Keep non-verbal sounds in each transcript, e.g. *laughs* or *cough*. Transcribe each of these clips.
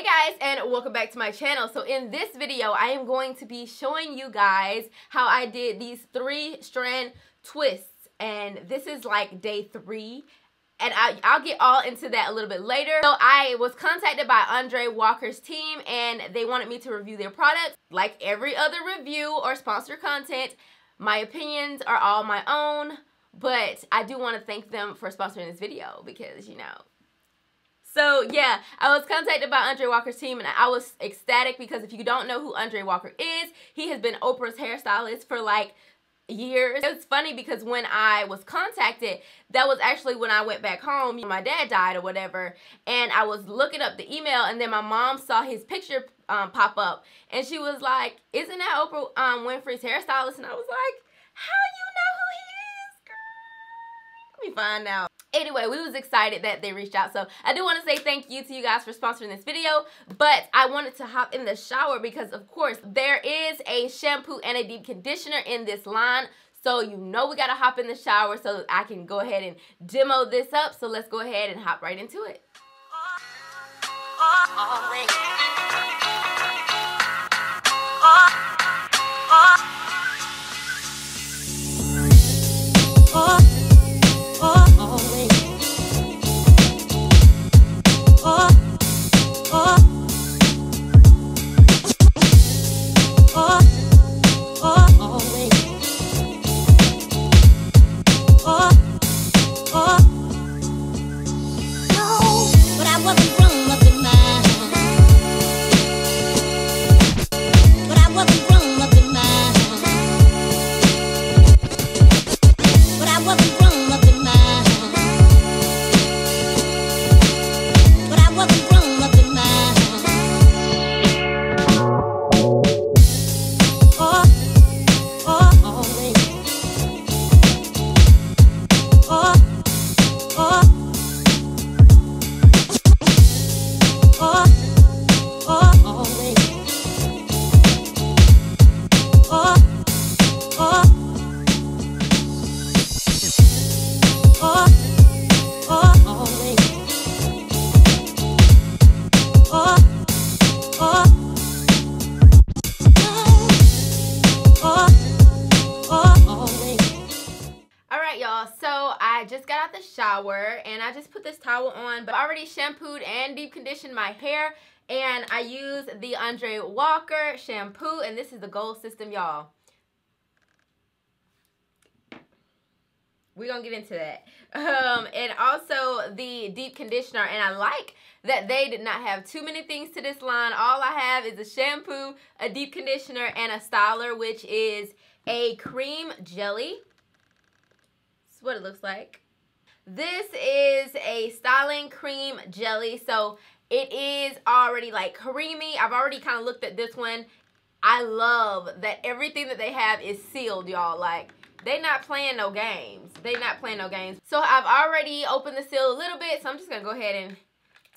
Hey guys and welcome back to my channel. So in this video I am going to be showing you guys how I did these three strand twists and this is like day three and I, will get all into that a little bit later. So I was contacted by Andre Walker's team and they wanted me to review their products. Like every other review or sponsored content, my opinions are all my own, but I do want to thank them for sponsoring this video because, you know, so yeah, I was contacted by Andre Walker's team and I was ecstatic because if you don't know who Andre Walker is, he has been Oprah's hairstylist for like years. It's funny because when I was contacted, that was actually when I went back home. My dad died or whatever, and I was looking up the email, and then my mom saw his picture um, pop up, and she was like, "Isn't that Oprah um, Winfrey's hairstylist?" And I was like, "How Let me find out." Anyway, we was excited that they reached out. So I do want to say thank you to you guys for sponsoring this video. But I wanted to hop in the shower because, of course, there is a shampoo and a deep conditioner in this line. So you know we got to hop in the shower so I can go ahead and demo this up. So let's go ahead and hop right into it. Put this towel on but I already shampooed and deep conditioned my hair and I use the Andre Walker shampoo and this is the gold system y'all. We're gonna get into that. Um, and also the deep conditioner and I like that they did not have too many things to this line. All I have is a shampoo a deep conditioner and a styler which is a cream jelly. That's what it looks like this is a styling cream jelly. So it is already like creamy. I've already kind of looked at this one. I love that everything that they have is sealed, y'all. Like, they not playing no games. They not playing no games. So I've already opened the seal a little bit. So I'm just going to go ahead and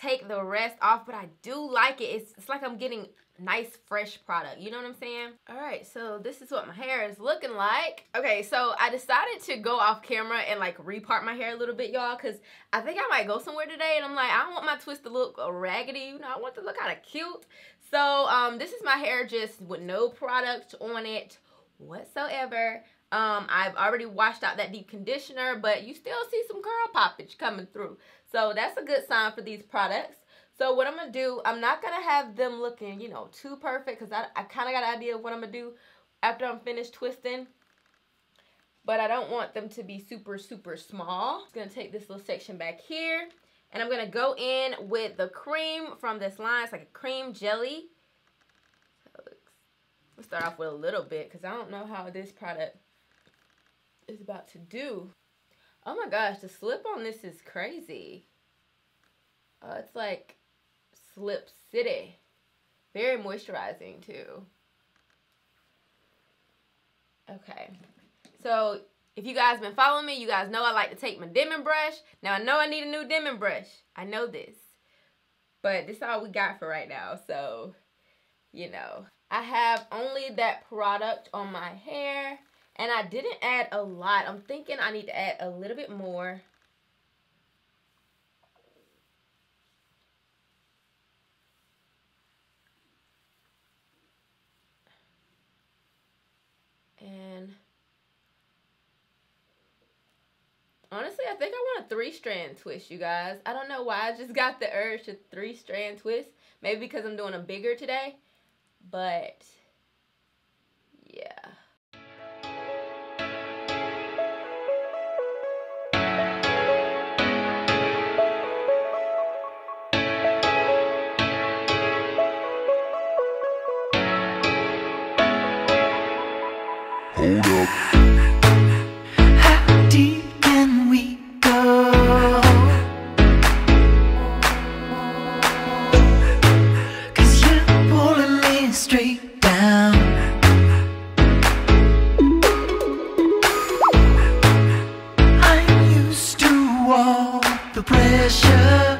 take the rest off. But I do like it. It's, it's like I'm getting nice fresh product. You know what i'm saying? All right so this is what my hair is looking like. Okay so i decided to go off camera and like repart my hair a little bit y'all because i think i might go somewhere today and i'm like i don't want my twist to look raggedy. You know i want to look kind of cute. So um this is my hair just with no product on it whatsoever. Um i've already washed out that deep conditioner but you still see some curl poppage coming through. So that's a good sign for these products so what I'm going to do, I'm not going to have them looking, you know, too perfect because I, I kind of got an idea of what I'm going to do after I'm finished twisting. But I don't want them to be super, super small. I'm going to take this little section back here. And I'm going to go in with the cream from this line. It's like a cream jelly. Let's start off with a little bit because I don't know how this product is about to do. Oh my gosh, the slip on this is crazy. Uh, it's like Slip City. Very moisturizing too. Okay. So if you guys been following me, you guys know I like to take my Denman brush. Now I know I need a new Denman brush. I know this. But this is all we got for right now. So, you know. I have only that product on my hair. And I didn't add a lot. I'm thinking I need to add a little bit more. And honestly, I think I want a three strand twist, you guys. I don't know why I just *laughs* got the urge to three strand twist. Maybe because I'm doing a bigger today. But straight down. I'm used to all the pressure.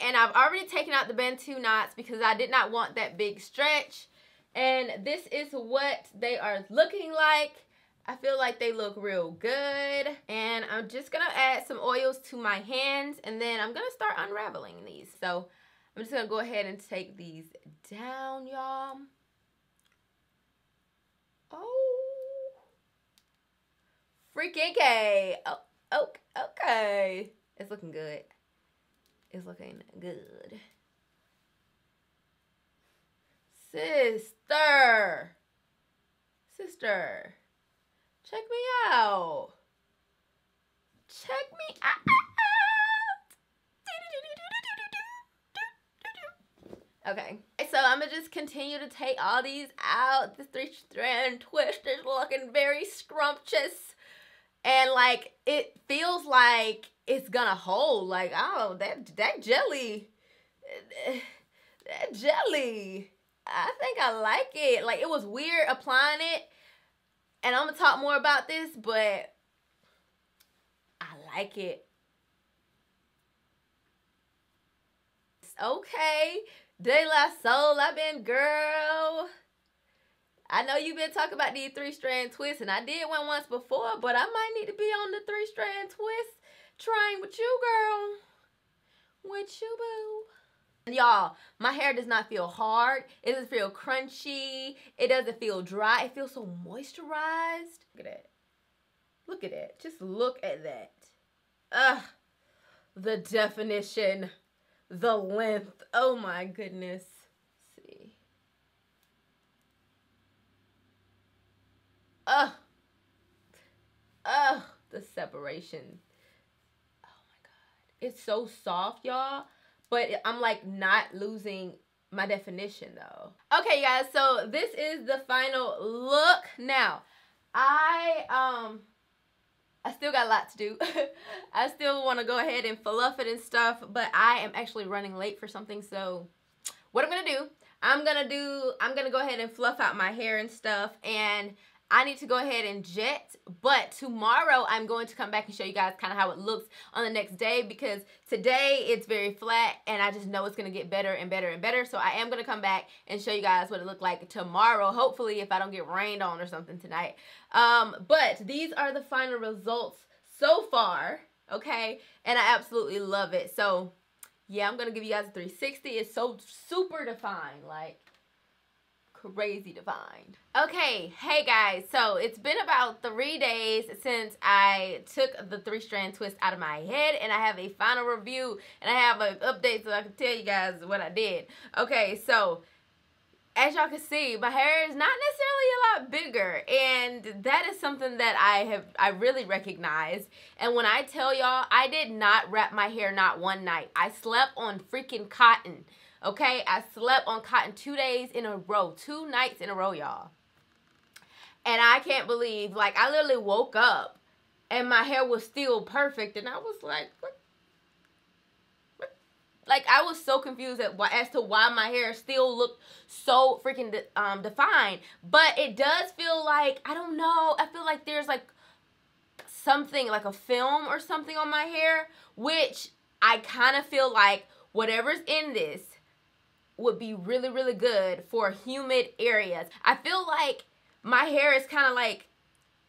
And I've already taken out the Bantu knots because I did not want that big stretch. And this is what they are looking like. I feel like they look real good. And I'm just gonna add some oils to my hands, and then I'm gonna start unraveling these. So I'm just gonna go ahead and take these down, y'all. Oh, freaking K. Oh, oh, okay. It's looking good. It's looking good. Sister. Sister. Check me out. Check me out. Okay. So I'm gonna just continue to take all these out. This three strand twist is looking very scrumptious. And like it feels like it's gonna hold. Like, oh, that that jelly. That jelly. I think I like it. Like it was weird applying it. And I'm gonna talk more about this, but I like it. Okay. De La Soul, I've been girl. I know you've been talking about these three strand twists, and I did one once before, but I might need to be on the three strand twist train with you, girl. With you, boo. Y'all, my hair does not feel hard. It doesn't feel crunchy. It doesn't feel dry. It feels so moisturized. Look at it. Look at it. Just look at that. Ugh. The definition. The length. Oh my goodness. Let's see. Ugh. Ugh. The separation. It's so soft, y'all but I'm like not losing my definition though. Okay, guys, so this is the final look. Now, I um I still got a lot to do. *laughs* I still want to go ahead and fluff it and stuff, but I am actually running late for something. So, what I'm going to do, I'm going to do I'm going to go ahead and fluff out my hair and stuff and I need to go ahead and jet, but tomorrow I'm going to come back and show you guys kind of how it looks on the next day because today it's very flat and I just know it's going to get better and better and better. So I am going to come back and show you guys what it looked like tomorrow, hopefully if I don't get rained on or something tonight. Um, but these are the final results so far, okay? And I absolutely love it. So yeah, I'm going to give you guys a 360. It's so super defined, like crazy to find. Okay, hey guys, so it's been about three days since I took the three strand twist out of my head and I have a final review and I have an update so I can tell you guys what I did. Okay, so as y'all can see, my hair is not necessarily a lot bigger, and that is something that I have I really recognize. And when I tell y'all, I did not wrap my hair not one night. I slept on freaking cotton. Okay, I slept on cotton two days in a row, two nights in a row, y'all. And I can't believe, like, I literally woke up and my hair was still perfect, and I was like, what? what? Like I was so confused at as to why my hair still looked so freaking de- um, defined, but it does feel like I don't know. I feel like there's like something like a film or something on my hair, which I kind of feel like whatever's in this would be really, really good for humid areas. I feel like my hair is kind of like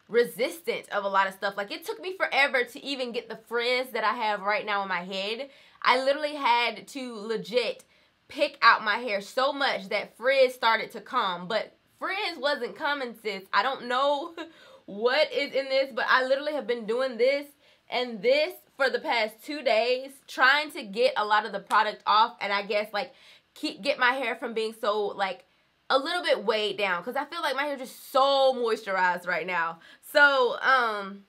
resistant of a lot of stuff. Like it took me forever to even get the frizz that I have right now in my head. I literally had to legit pick out my hair so much that frizz started to come, but frizz wasn't coming, sis. I don't know *laughs* what is in this, but I literally have been doing this and this for the past two days, trying to get a lot of the product off, and I guess like keep get my hair from being so like a little bit weighed down because I feel like my hair is just so moisturized right now. So, um,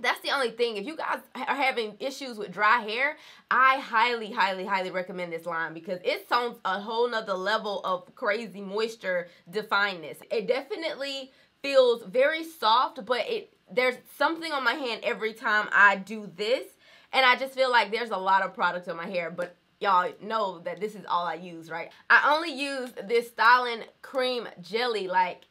that's the only thing. If you guys are having issues with dry hair, I highly, highly, highly recommend this line because it sounds a whole nother level of crazy moisture defineness. It definitely feels very soft, but it there's something on my hand every time I do this. And I just feel like there's a lot of product on my hair, but y'all know that this is all I use, right? I only use this styling cream jelly. Like,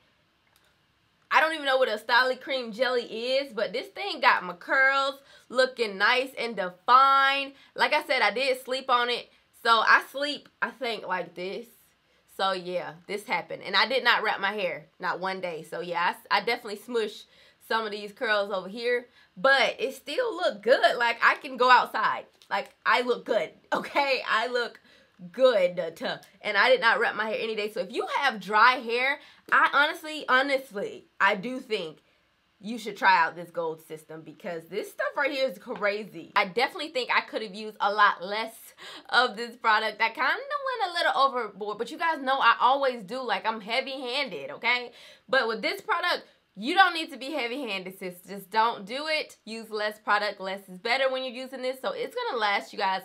I don't even know what a styling cream jelly is, but this thing got my curls looking nice and defined. Like I said, I did sleep on it. So I sleep, I think, like this. So yeah, this happened. And I did not wrap my hair, not one day. So yeah, I, I definitely smushed some of these curls over here. But it still look good. Like I can go outside. Like I look good, *laughs* okay? I look good and I did not wrap my hair any day. So if you have dry hair, I honestly, honestly, I do think you should try out this gold system because this stuff right here is crazy. I definitely think I could have used a lot less *laughs* of this product. I kind of went a little overboard, but you guys know I always do. Like I'm heavy-handed, okay? But with this product, you don't need to be heavy-handed, sis. Just don't do it. Use less product. Less is better when you're using this. So it's going to last you guys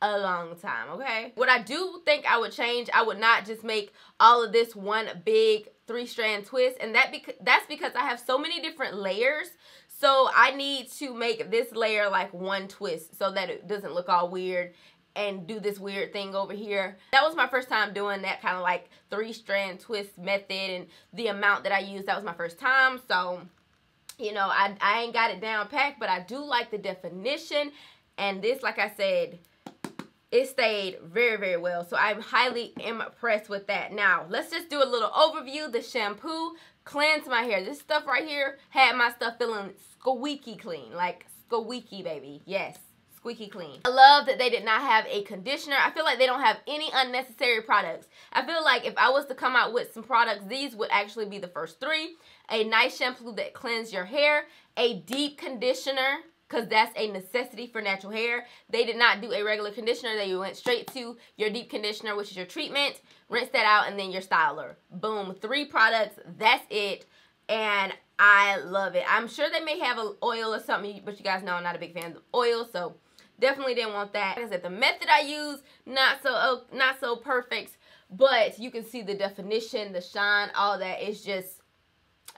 a long time, okay? What I do think I would change, I would not just make all of this one big three-strand twist. And that bec that's because I have so many different layers. So I need to make this layer like one twist so that it doesn't look all weird and do this weird thing over here. That was my first time doing that kind of like three strand twist method and the amount that I used, that was my first time. So, you know, I, I ain't got it down packed, but I do like the definition. And this, like I said, it stayed very, very well. So I'm highly impressed with that. Now, let's just do a little overview. The shampoo cleansed my hair. This stuff right here had my stuff feeling squeaky clean. Like squeaky, baby. Yes squeaky clean. I love that they did not have a conditioner. I feel like they don't have any unnecessary products. I feel like if I was to come out with some products, these would actually be the first three. A nice shampoo that cleans your hair, a deep conditioner, because that's a necessity for natural hair. They did not do a regular conditioner. They went straight to your deep conditioner, which is your treatment. Rinse that out, and then your styler. Boom. Three products. That's it. And I love it. I'm sure they may have an oil or something, but you guys know I'm not a big fan of oil, so definitely didn't want that. Like I said, the method I use, not so oh, not so perfect, but you can see the definition, the shine, all that. It's just,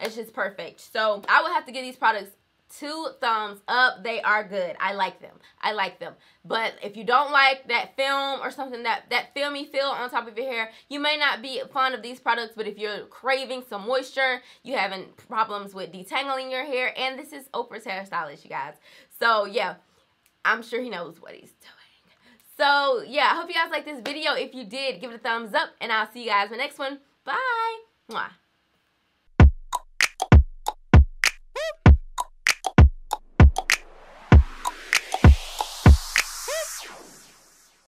it's just perfect. So I would have to give these products two thumbs up. They are good. I like them. I like them. But if you don't like that film or something that that filmy feel on top of your hair, you may not be fond of these products. But if you're craving some moisture, you having problems with detangling your hair, and this is Oprah's hairstylist, you guys. So yeah, I'm sure he knows what he's doing. So yeah, I hope you guys like this video. If you did, give it a thumbs up, and I'll see you guys in the next one. Bye. Mwah.